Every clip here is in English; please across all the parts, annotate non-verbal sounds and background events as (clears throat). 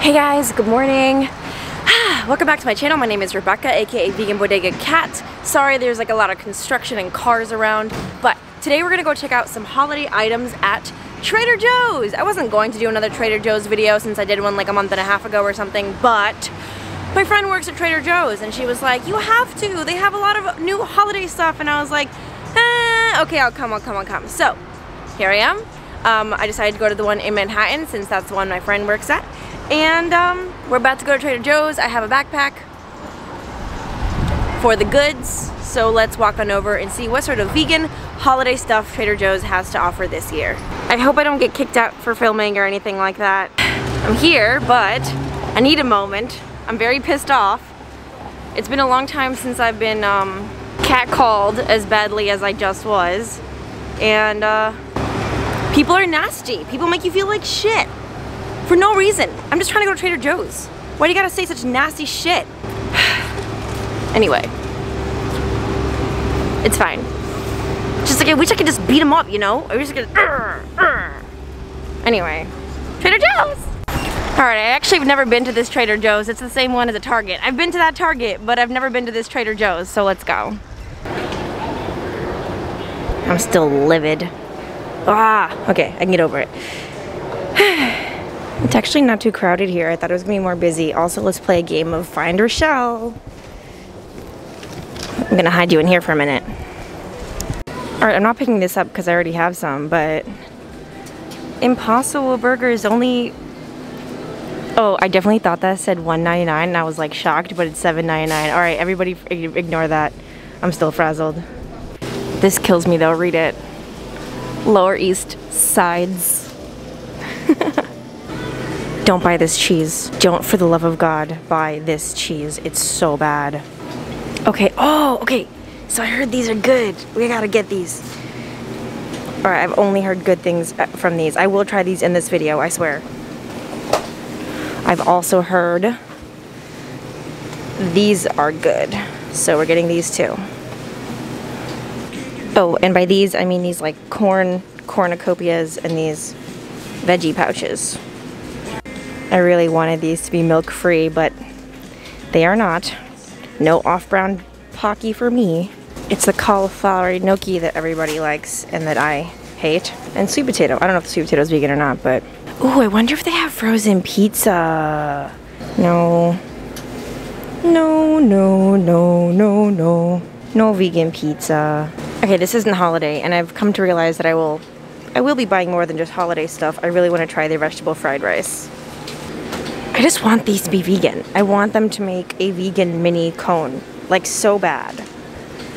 Hey guys, good morning. (sighs) Welcome back to my channel. My name is Rebecca, aka Vegan Bodega Cat. Sorry there's like a lot of construction and cars around, but today we're gonna go check out some holiday items at Trader Joe's. I wasn't going to do another Trader Joe's video since I did one like a month and a half ago or something, but my friend works at Trader Joe's and she was like, you have to. They have a lot of new holiday stuff. And I was like, eh, okay, I'll come, I'll come, I'll come. So here I am. Um, I decided to go to the one in Manhattan since that's the one my friend works at. And um, we're about to go to Trader Joe's. I have a backpack for the goods. So let's walk on over and see what sort of vegan holiday stuff Trader Joe's has to offer this year. I hope I don't get kicked out for filming or anything like that. I'm here, but I need a moment. I'm very pissed off. It's been a long time since I've been um, catcalled as badly as I just was. And uh, people are nasty. People make you feel like shit. For no reason. I'm just trying to go to Trader Joe's. Why do you gotta say such nasty shit? (sighs) anyway. It's fine. Just like, I wish I could just beat him up, you know? I wish I could. (clears throat) (clears throat) Anyway. Trader Joe's! Alright, I actually have never been to this Trader Joe's. It's the same one as a Target. I've been to that Target, but I've never been to this Trader Joe's, so let's go. I'm still livid. Ah, okay, I can get over it. (sighs) (sighs) It's actually not too crowded here. I thought it was gonna be more busy. Also, let's play a game of Find or Rochelle. I'm gonna hide you in here for a minute. Alright, I'm not picking this up because I already have some, but Impossible Burger is only Oh, I definitely thought that said $1.99 and I was like shocked, but it's $7.99. Alright, everybody ignore that. I'm still frazzled. This kills me though, read it. Lower East Sides. Don't buy this cheese. Don't, for the love of God, buy this cheese. It's so bad. Okay, oh, okay. So I heard these are good. We gotta get these. Alright, I've only heard good things uh, from these. I will try these in this video, I swear. I've also heard these are good. So we're getting these too. Oh, and by these, I mean these like corn cornucopias and these veggie pouches. I really wanted these to be milk free, but they are not. No off-brown Pocky for me. It's the cauliflower gnocchi that everybody likes and that I hate. And sweet potato. I don't know if the sweet potato is vegan or not, but... Ooh, I wonder if they have frozen pizza. No. No, no, no, no, no. No vegan pizza. Okay, this isn't holiday, and I've come to realize that I will I will be buying more than just holiday stuff. I really want to try their vegetable fried rice. I just want these to be vegan. I want them to make a vegan mini cone. Like so bad.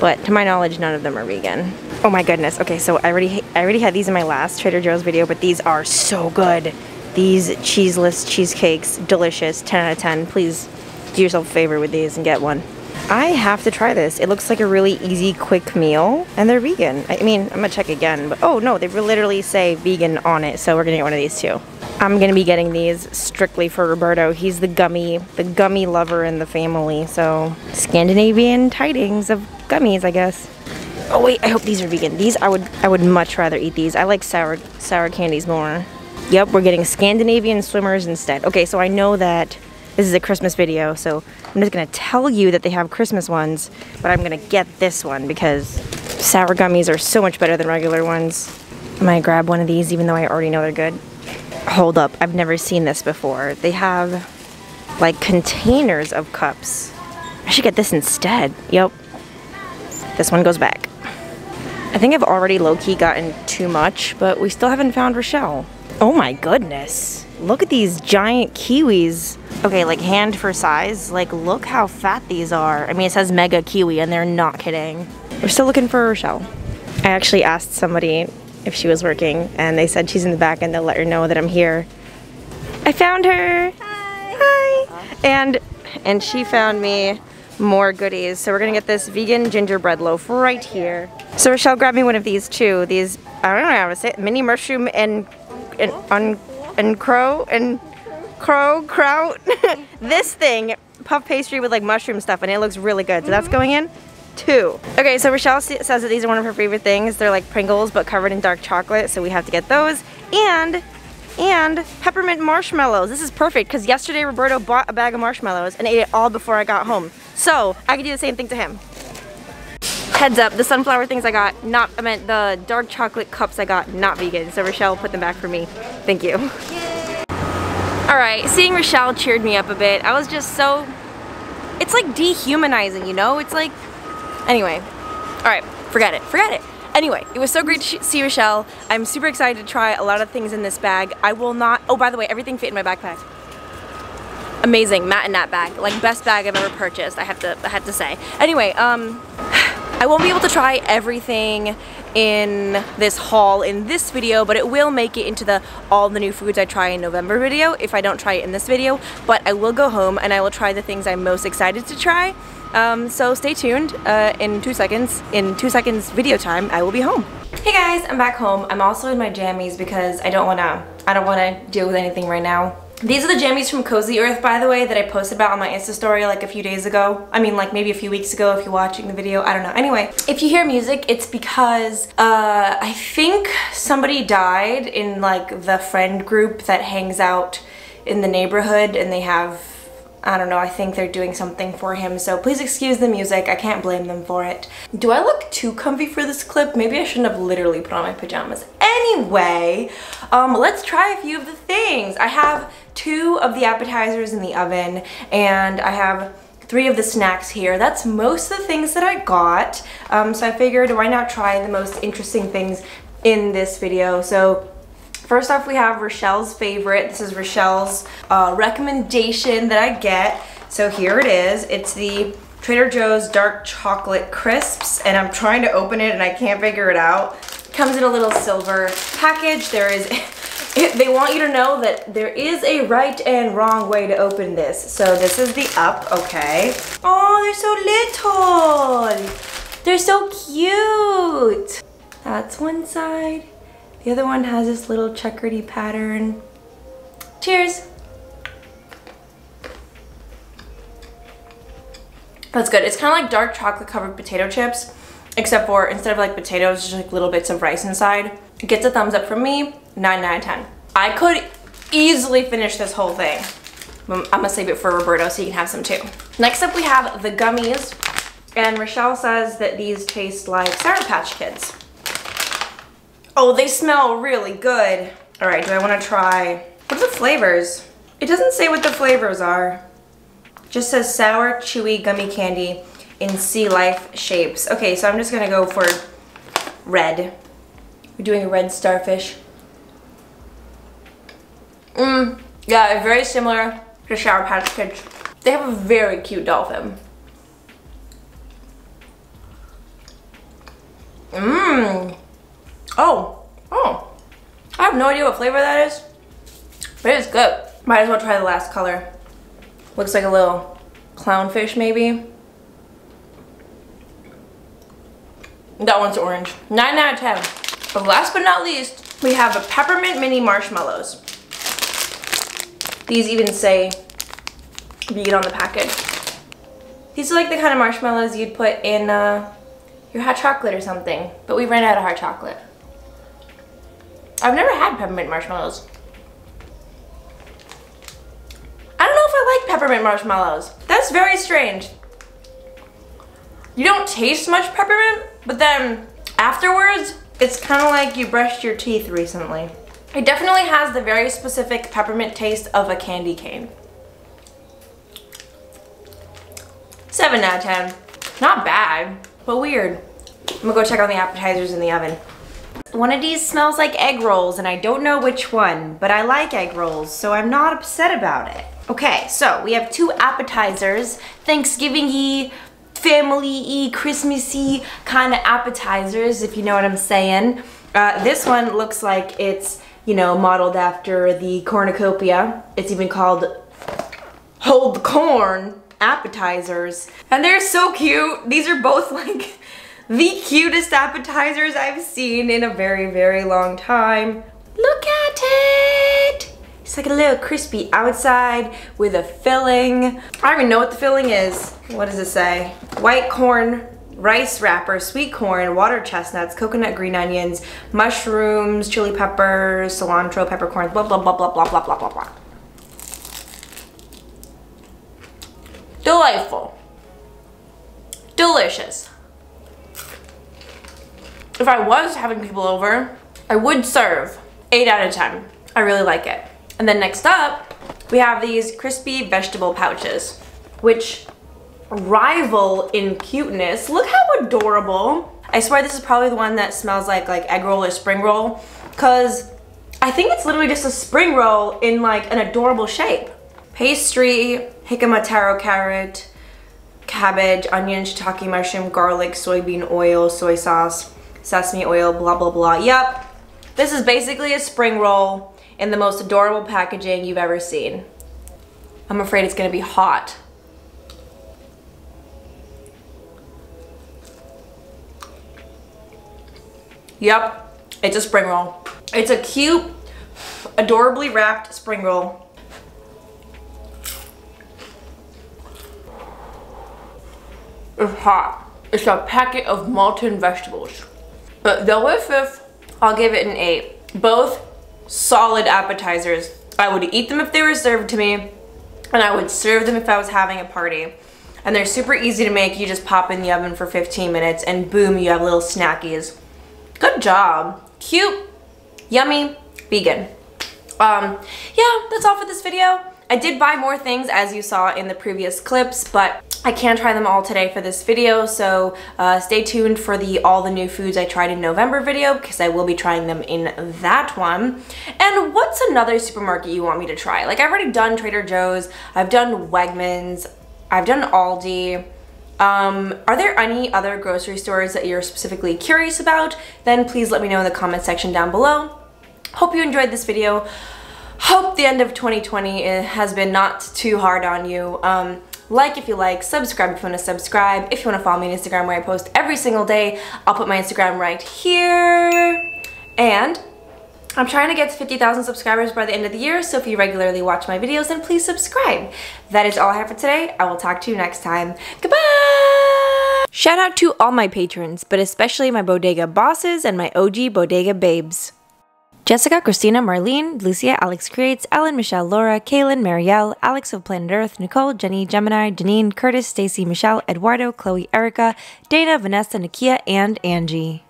But to my knowledge, none of them are vegan. Oh my goodness. Okay, so I already I already had these in my last Trader Joe's video, but these are so good. These cheeseless cheesecakes, delicious, 10 out of 10. Please do yourself a favor with these and get one. I have to try this. It looks like a really easy, quick meal, and they're vegan. I mean, I'm gonna check again, but oh no, they literally say vegan on it, so we're gonna get one of these too. I'm gonna be getting these strictly for Roberto. He's the gummy, the gummy lover in the family. So Scandinavian tidings of gummies, I guess. Oh wait, I hope these are vegan. These I would, I would much rather eat these. I like sour, sour candies more. Yep, we're getting Scandinavian swimmers instead. Okay, so I know that this is a Christmas video, so I'm just gonna tell you that they have Christmas ones, but I'm gonna get this one because sour gummies are so much better than regular ones. I'm gonna grab one of these even though I already know they're good. Hold up, I've never seen this before. They have like containers of cups. I should get this instead. Yep. This one goes back. I think I've already low-key gotten too much, but we still haven't found Rochelle. Oh my goodness. Look at these giant kiwis. Okay, like hand for size. Like look how fat these are. I mean, it says mega kiwi and they're not kidding. We're still looking for Rochelle. I actually asked somebody if she was working and they said she's in the back and they'll let her know that I'm here. I found her. Hi. Hi. And and she found me more goodies. So we're gonna get this vegan gingerbread loaf right here. So Rochelle grabbed me one of these too. These I don't know how to say it. Mini mushroom and and on and crow and crow kraut. (laughs) this thing puff pastry with like mushroom stuff and it looks really good. So that's mm-hmm. going in two. Okay, so Rochelle says that these are one of her favorite things. They're like Pringles, but covered in dark chocolate, so we have to get those. And and peppermint marshmallows. This is perfect because yesterday Roberto bought a bag of marshmallows and ate it all before I got home. So I can do the same thing to him. Heads up, the sunflower things I got, not, I meant the dark chocolate cups I got, not vegan. So Rochelle put them back for me. Thank you. Alright, seeing Rochelle cheered me up a bit. I was just so, it's like dehumanizing, you know? It's like, anyway. Alright, forget it, forget it. Anyway, it was so great to see Rochelle. I'm super excited to try a lot of things in this bag. I will not, oh by the way, everything fit in my backpack. Amazing, Matt and Nat bag. Like best bag I've ever purchased, I have to, I have to say. Anyway, um, (sighs) I won't be able to try everything in this haul in this video, but it will make it into the all the new foods I try in November video if I don't try it in this video. But I will go home and I will try the things I'm most excited to try. Um, so stay tuned. Uh, in two seconds, in two seconds video time, I will be home. Hey guys, I'm back home. I'm also in my jammies because I don't wanna, I don't wanna deal with anything right now. These are the jammies from Cozy Earth, by the way, that I posted about on my Insta story like a few days ago. I mean, like maybe a few weeks ago if you're watching the video. I don't know. Anyway, if you hear music, it's because uh, I think somebody died in like the friend group that hangs out in the neighborhood and they have I don't know, I think they're doing something for him, so please excuse the music, I can't blame them for it. Do I look too comfy for this clip? Maybe I shouldn't have literally put on my pajamas. Anyway, um, let's try a few of the things. I have two of the appetizers in the oven, and I have three of the snacks here. That's most of the things that I got, um, so I figured why not try the most interesting things in this video. So First off, we have Rochelle's favorite. This is Rochelle's uh, recommendation that I get. So here it is. It's the Trader Joe's Dark Chocolate Crisps, and I'm trying to open it and I can't figure it out. Comes in a little silver package. There is, (laughs) they want you to know that there is a right and wrong way to open this. So this is the up, okay. Oh, they're so little. They're so cute. That's one side. The other one has this little checkery pattern. Cheers! That's good. It's kind of like dark chocolate covered potato chips, except for instead of like potatoes, just like little bits of rice inside. It gets a thumbs up from me, 9 out of 10. I could easily finish this whole thing. Mm, I'm gonna save it for Roberto so you can have some too. Next up we have the gummies. And Rochelle says that these taste like Sour Patch Kids. Oh, they smell really good. All right, do I wanna try, what are the flavors? It doesn't say what the flavors are. It just says sour, chewy, gummy candy in sea life shapes. Okay, so I'm just gonna go for red. We're doing a red starfish. Mmm, yeah, very similar to Sour Patch Kids. They have a very cute dolphin. Mmm. Oh, oh. I have no idea what flavor that is, but it's good. Might as well try the last color. Looks like a little clownfish maybe. That one's orange. 9 out of 10. But last but not least, we have a peppermint mini marshmallows. These even say vegan on the package. These are like the kind of marshmallows you'd put in uh, your hot chocolate or something, but we ran out of hot chocolate. I've never had peppermint marshmallows. I don't know if I like peppermint marshmallows. That's very strange. You don't taste much peppermint, but then afterwards, it's kind of like you brushed your teeth recently. It definitely has the very specific peppermint taste of a candy cane. 7 out of 10. Not bad, but weird. I'm gonna go check on the appetizers in the oven. One of these smells like egg rolls and I don't know which one, but I like egg rolls, so I'm not upset about it. Okay, so we have two appetizers, Thanksgiving-y, family-y, Christmassy kind of appetizers, if you know what I'm saying. Uh, this one looks like it's, you know, modeled after the cornucopia. It's even called Hold the Corn appetizers. And they're so cute. These are both (laughs) like the cutest appetizers I've seen in a very, very long time. Look at it! It's like a little crispy outside with a filling. I don't even know what the filling is. What does it say? White corn rice wrapper, sweet corn, water chestnuts, coconut green onions, mushrooms, chili peppers, cilantro, peppercorns, blah, blah, blah, blah, blah, blah, blah, blah, blah. Delightful. Delicious. If I was having people over, I would serve 8 out of 10. I really like it. And then next up, we have these crispy vegetable pouches, which rival in cuteness. Look how adorable. I swear this is probably the one that smells like like egg roll or spring roll because I think it's literally just a spring roll in like an adorable shape. Pastry, jicama taro carrot, cabbage, onion, shiitake mushroom, garlic, soybean oil, soy sauce, sesame oil, blah, blah, blah. Yep, this is basically a spring roll in the most adorable packaging you've ever seen. I'm afraid it's gonna be hot. Yep, it's a spring roll. It's a cute, adorably wrapped spring roll. It's hot. It's a packet of molten vegetables. But delicious, I'll give it an eight. Both solid appetizers. I would eat them if they were served to me, and I would serve them if I was having a party. And they're super easy to make. You just pop in the oven for 15 minutes and boom, you have little snackies. Good job. Cute, yummy, vegan. Um, yeah, that's all for this video. I did buy more things as you saw in the previous clips, but I can't try them all today for this video, so uh, stay tuned for the all the new foods I tried in November video because I will be trying them in that one. And what's another supermarket you want me to try? Like I've already done Trader Joe's, I've done Wegmans, I've done Aldi, um, are there any other grocery stores that you're specifically curious about? Then please let me know in the comment section down below. Hope you enjoyed this video. Hope the end of 2020 eh, has been not too hard on you. Um, like if you like, subscribe if you want to subscribe. If you want to follow me on Instagram where I post every single day, I'll put my Instagram right here. And I'm trying to get to 50,000 subscribers by the end of the year, so if you regularly watch my videos, then please subscribe. That is all I have for today. I will talk to you next time. Goodbye! Shout out to all my patrons, but especially my bodega bosses and my OG bodega babes. Jessica, Christina, Marlene, Lucia, Alex Creates, Ellen, Michelle, Laura, Kaylin, Marielle, Alex of Planet Earth, Nicole, Jenny, Gemini, Janine, Curtis, Stacy, Michelle, Eduardo, Chloe, Erica, Dana, Vanessa, Nakia, and Angie.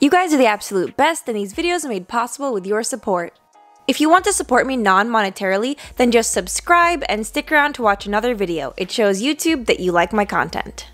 You guys are the absolute best, and these videos are made possible with your support. If you want to support me non-monetarily, then just subscribe and stick around to watch another video. It shows YouTube that you like my content.